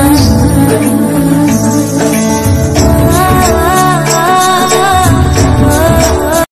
Sometimes